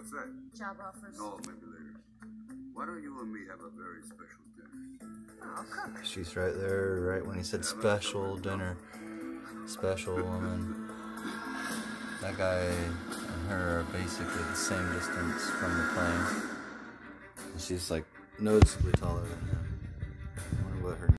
What's that? Job offers. Oh, maybe later. Why don't you and me have a very special dinner? I'll cook. She's right there, right when he said special dinner. Special woman. That guy and her are basically the same distance from the plane. And she's like noticeably taller than him. I wonder what her